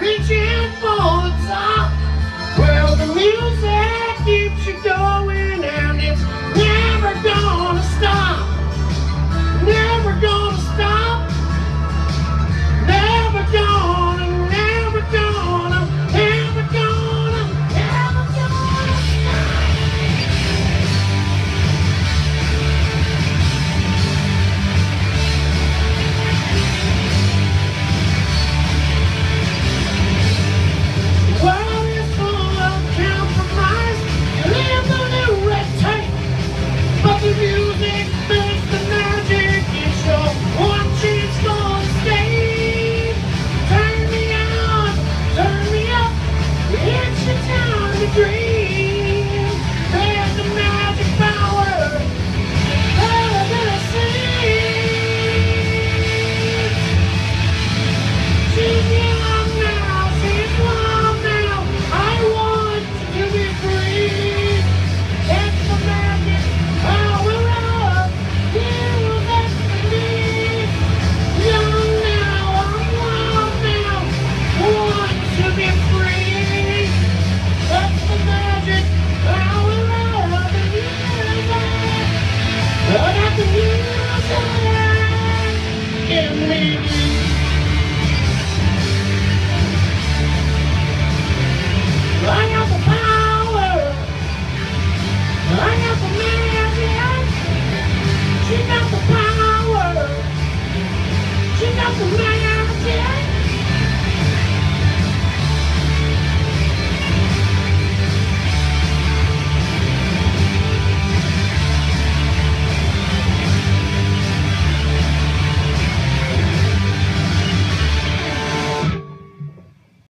reaching for the top. where the music. give me you.